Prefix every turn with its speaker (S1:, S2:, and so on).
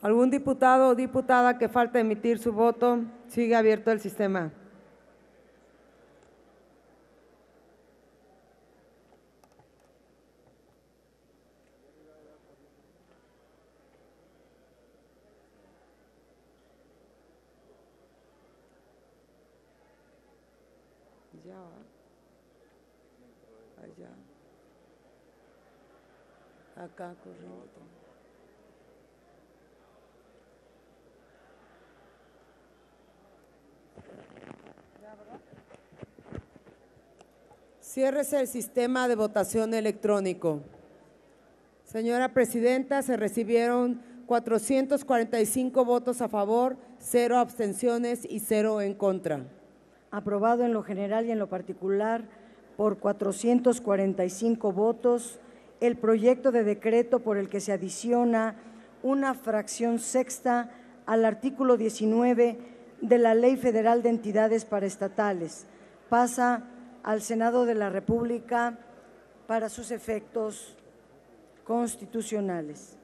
S1: ¿Algún diputado o diputada que falta emitir su voto? Sigue abierto el sistema. Acá. Ciérrese el sistema de votación electrónico. Señora Presidenta, se recibieron 445 votos a favor, cero abstenciones y cero en contra.
S2: Aprobado en lo general y en lo particular por 445 votos, el proyecto de decreto por el que se adiciona una fracción sexta al artículo 19 de la Ley Federal de Entidades Paraestatales pasa al Senado de la República para sus efectos constitucionales.